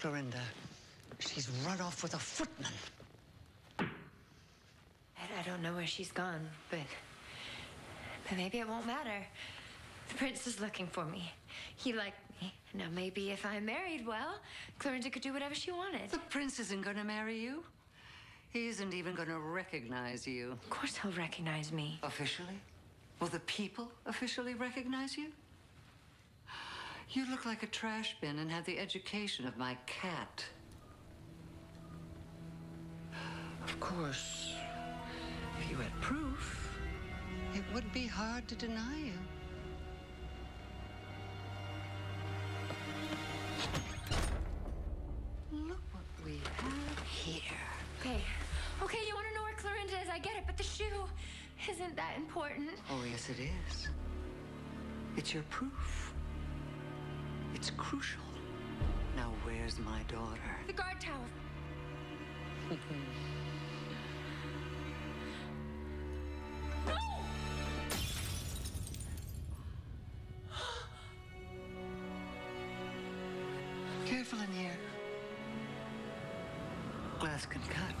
Clorinda, she's run off with a footman. I, I don't know where she's gone, but, but maybe it won't matter. The prince is looking for me. He liked me. Now, maybe if I married well, Clorinda could do whatever she wanted. The prince isn't going to marry you. He isn't even going to recognize you. Of course he'll recognize me. Officially? Will the people officially recognize you? You look like a trash bin and have the education of my cat. Of course, if you had proof, it would be hard to deny you. Look what we have here. Okay. Okay, you want to know where Clorinda is? I get it, but the shoe isn't that important. Oh, yes, it is. It's your proof. It's crucial. Now, where's my daughter? The guard tower. no! Careful in here. Glass can cut.